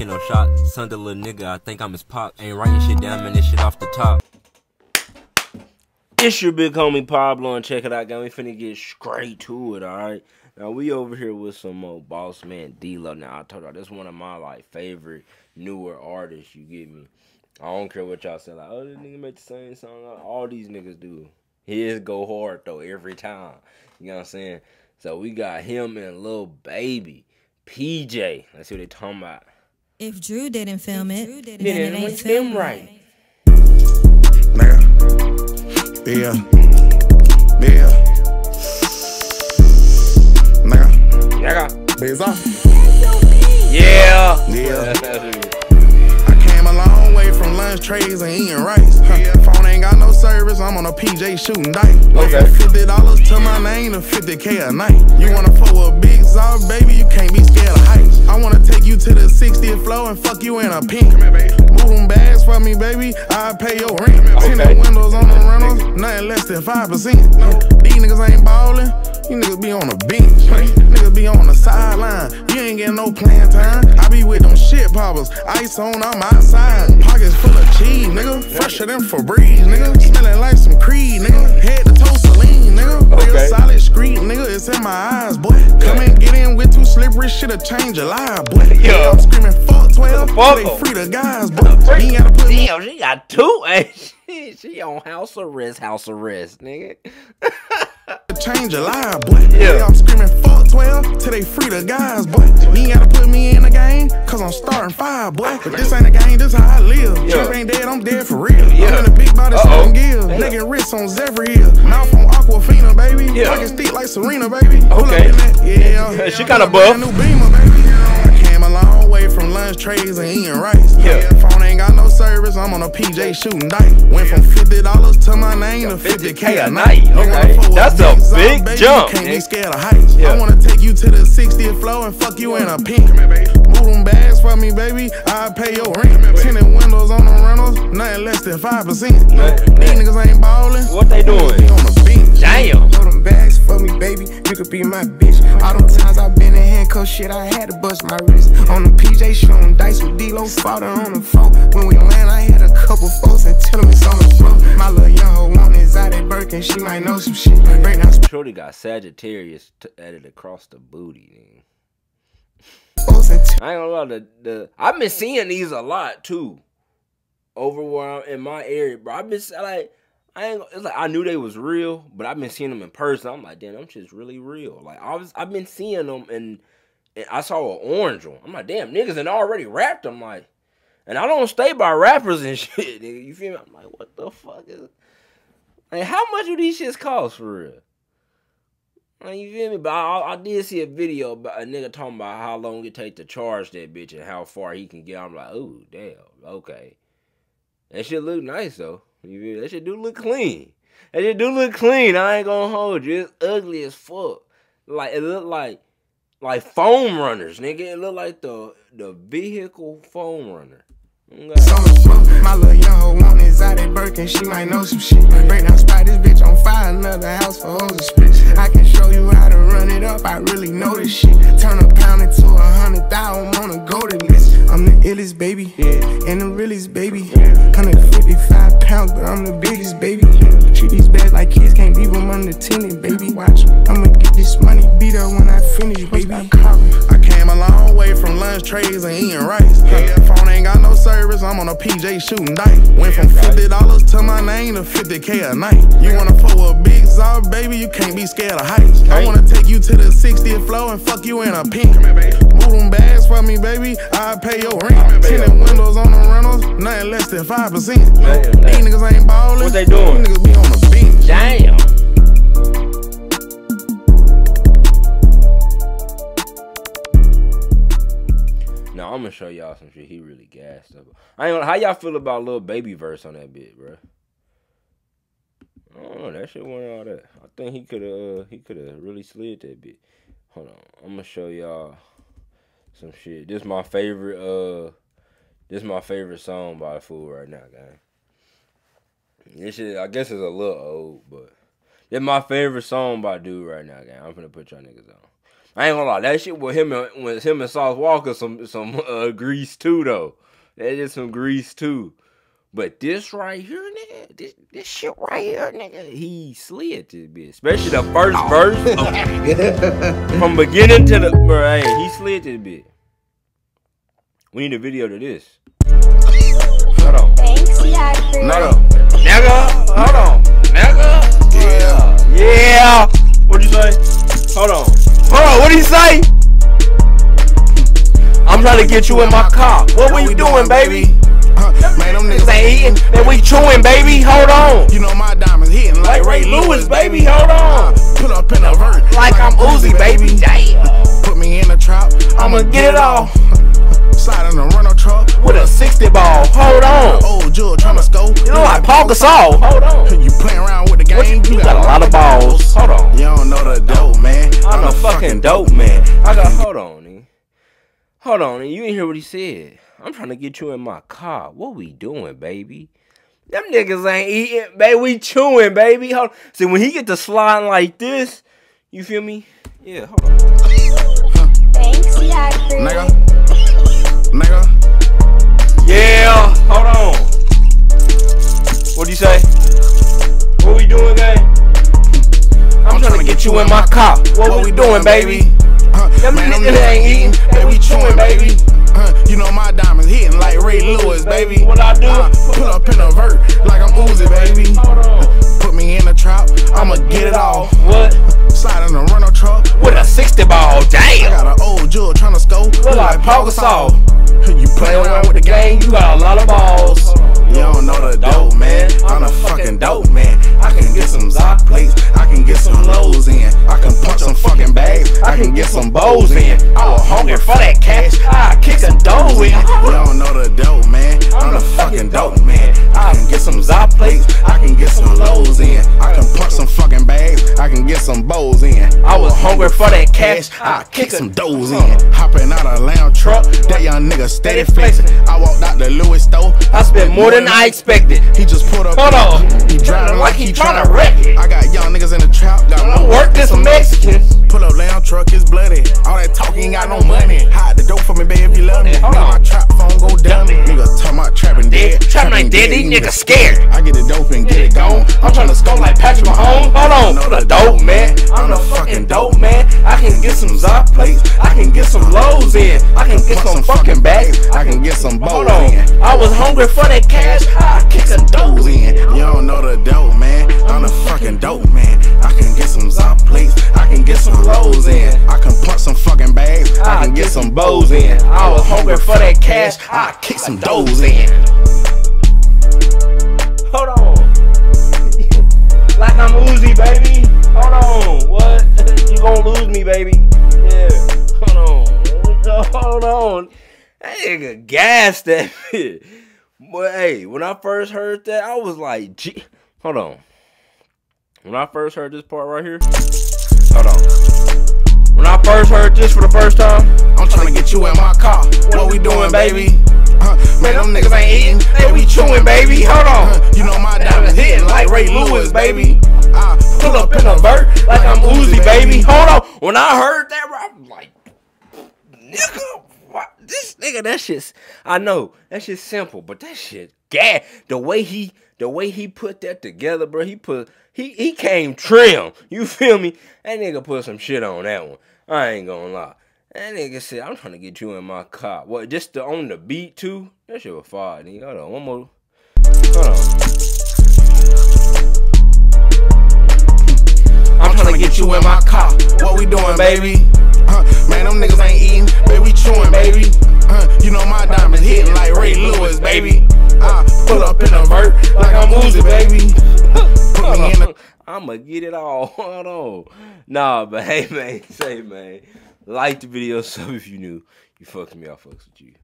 taking no shots. Son, the little nigga, I think I'm his pop. Ain't writing shit down, man, this shit off the top. It's your big homie Pablo, and check it out, guys. We finna get straight to it, alright? Now, we over here with some more Bossman Dlow. Now, I told y'all, this one of my, like, favorite newer artists, you get me? I don't care what y'all say, like, oh, this nigga make the same song. All these niggas do. His go hard, though, every time. You know what I'm saying? So, we got him and Lil Baby. PJ. Let's see what they talking about. If Drew didn't film it, Then it ain't film right. Nigga. Yeah. Yeah. Nigga. Nigga. Biz off. Yeah. Yeah. I came a long way from lunch trays and eating rice. Huh. Phone ain't got no service, I'm on a PJ shooting dice. Okay. from Fifty dollars to my name to fifty k a night. You wanna fuck with big Zaw, baby? You can't be scared of heights. I wanna take you to the 60th floor and fuck you in a pink. Move them bags for me, baby. I pay your rent. Tinted windows on the rentals, nothing less than five percent. These niggas ain't ballin'. You niggas be on the bench. Niggas be on the sideline. You ain't getting no playing time. I be with them shit poppers. Ice on, I'm outside. Pockets full of cheese, nigga. Fresher than Febreze, nigga. Smelling like some Creed, nigga. Head to toe Celine, nigga. Real Okay. solid street, nigga. It's in my eyes, boy. Come and get in with too slippery, shit'll change your life, boy. Yeah. I'm screaming fuck 12. Fuck They 'em. free the guys, boy. You gotta put me Damn, she got two. Hey, she, she on house arrest, house arrest, nigga. change your life, boy. Yeah. I'm screaming fuck 12 till they free the guys, boy. You ain't gotta put me in the game, cause I'm starting five, boy. But this ain't a game, this how I live. Yeah. Trip ain't dead, I'm dead for real. Yeah. I'm in a big body, smoking gill. Nigga wrist on Zephyr Hill. Mouth on Aquafina, baby. Yeah. Thick like Serena, baby. Okay. that- Yeah. She kinda buff. New Beamer, baby. Lunch trays and eating rice. Yeah. Phone ain't got no service, I'm on a PJ shooting dice. Went from $50 to my name to 50K a night. Okay. That's a big baby, jump, can't be scared of heights. Yeah. I wanna take you to the 60th floor and fuck you in a pink. Move them bags for me, baby. I pay your rent. Tinted windows on the rentals, nothing less than 5%. These niggas ain't ballin'. What they doing? Be on the bench. Damn. Throw them bags for me, baby. You could be my bitch. Been shit, I had to bust my wrist. On the PJ showing dice with Dlow, father on the phone. When we land, I had a couple folks and tell them it's on the floor. My little young hoe want at Birkin, she might know some shit. Break down Shorty got Sagittarius added across the booty. folks and tell Nigga. I ain't gonna lie, the, the I've been seeing these a lot too. Over where I'm in my area, bro. I've been like, I ain't. It's like I knew they was real, but I've been seeing them in person. I'm like, damn, I'm just really real. Like I was, I've been seeing them, and, and I saw an orange one. I'm like, damn, niggas and already rapped them. Like, and I don't stay by rappers and shit. Nigga, you feel me? I'm like, what the fuck is? Like, how much do these shits cost for real? Like, you feel me? But I, I did see a video about a nigga talking about how long it take to charge that bitch and how far he can get. I'm like, ooh, damn, okay. That shit look nice though. You feel me? That shit do look clean. That shit do look clean. I ain't gonna hold you. It's ugly as fuck. Like it look like like foam runners, nigga. It look like the the vehicle foam runner. Okay. it's on the floor. My little young hoe want is out at Birkin, she might know some shit. Break down spot this bitch on fire, another house for hoes and spits. I can show you how to run it up, I really know this shit. Turn a pound into a hundred thousand on a golden list. I'm the illest baby, and the realest baby. 155 pounds, but I'm the biggest baby. Leave them unattended, baby. Watch, I'ma get this money beat up when I finish, baby. I came a long way from lunch trays and eating rice. Yeah. Phone ain't got no service, I'm on a PJ shooting dice. Went from $50 to my name to 50K a night. You wanna fuck a big Zaw, baby? You can't be scared of heights. I wanna take you to the 60th floor and fuck you in a pink. Move them bags for me, baby. I pay your rent. Tinted windows on the rentals, nothing less than 5%. These niggas ain't ballin'. What they doing? These niggas be on the bench. Damn. I'm gonna show y'all some shit. He really gassed up. I ain't gonna, how y'all feel about Lil Baby verse on that bit, bro? I don't know. That shit wasn't all that. I think he could have. Uh, he could have really slid that bit. Hold on. I'm gonna show y'all some shit. This my favorite. Uh, this my favorite song by the Fool right now, gang. This shit, I guess, is a little old, but it's my favorite song by dude right now, gang. I'm gonna put y'all niggas on. I ain't gonna lie, that shit with him and with him and Sauce Walka some some uh, grease too though. That is some grease too. But this right here, nigga, this, this shit right here, nigga, he slid this bitch. Especially the first verse. From beginning to the bro, hey, he slid this bitch. We need a video to this. Hold on. Thanks, yeah, Hold on. Nigga, What'd he say? I'm trying to get you in my car. What were you doing, baby? Man, them niggas ain't eating, then we chewing, baby. Hold on. You know my diamonds hitting like, Ray Lewis, baby. Hold on. Put up in a vert Like I'm Uzi, baby. Damn. Put me in the trap, I'ma get it off Slide in a rental truck with a 60 ball. Hold on. Old Jewel tryna scope. You look like Paul Gasol. Hold on. You playing around with the What game? you, you got a lot of balls. Hold on. You don't know the dope, man. I'm a fucking dope man. I got hold on, nigga. Hold on, nigga. You ain't hear what he said. I'm trying to get you in my car. What we doing, baby? Them niggas ain't eating, baby. We chewing, baby. Hold See, when he get to sliding like this, you feel me? Yeah, hold on. Thanks, yeah, doing, baby? Huh, Them niggas ain't eating, they we chewing, baby. Huh, you know my diamonds hitting like Ray Lewis, baby. What I do? Uh, put up in a vert like I'm Uzi, baby. Put me in the trap, I'ma get it off. What? Slide in a rental truck. With a 60 ball, I damn. got an old Jewel tryna scope. Look like Paul Gasol. You play around with the game, you got a lot of balls. You don't know the dope, man. Hungry for that cash. I kick some doors in. Hopping out a lamb truck. That young nigga steady flexing. I walked out the Louis store. I spent more than I expected. He just pulled up. Hold on. He driving like he trying to wreck it. I got young niggas in the trap. Got more work this Mexicans. Pull up lamb truck is bloody. All that talk ain't got no money. Hide the dope for me, baby, if you love me. Hold on. my trap go dumb. Nigga talking about trapping dead. Trapping like dead, these niggas scared. I get the dope and get it gone. I'm trying to score like Patrick Mahomes. Hold on, for the dope man. I'm the fucking dope man. I can get some Zoc plates. I can get some lows in. I can get some fucking bags. I can get some bows in. I was hungry for that cash. I kick some doors in. You don't know the dope, man. I'm the fucking dope, man. I can get some Zoc plates. I can get some lows in. I some fucking bags. I can get some bows in. I was hungry for that cash. I kick some doors in. Hold on. like I'm Uzi, baby. Hold on. What? you gonna lose me, baby. Yeah. Hold on. Hold on. That nigga gassed that shit. But hey, when I first heard that, I was like, Gee. Hold on. When I first heard this part right here, hold on. When I first heard this for the first time, I'm tryna get you in my car. What we doing, baby? Huh, man, them niggas ain't eating. they we chewing, baby. Hold on. Huh, you know my diamonds hitting like Ray Lewis, baby. I uh, pull up in a vert like I'm Uzi, baby. Hold on. When I heard that, I'm like, nigga, what? this nigga, that shit's. I know that shit's simple, but that shit, gag. The way he, the way he put that together, bro. He put, he he came trim. You feel me? That nigga put some shit on that one. I ain't gonna lie. That nigga said, I'm trying to get you in my car. What, just to on the beat too? That shit was fire, nigga. Hold on, one more. Hold on. I'm trying to get you in my car. What we doing, baby? Huh, man, I'ma get it all. Hold on. Nah, but hey man, say man. Like the video, sub if you new. You fucks me, I fucks with you.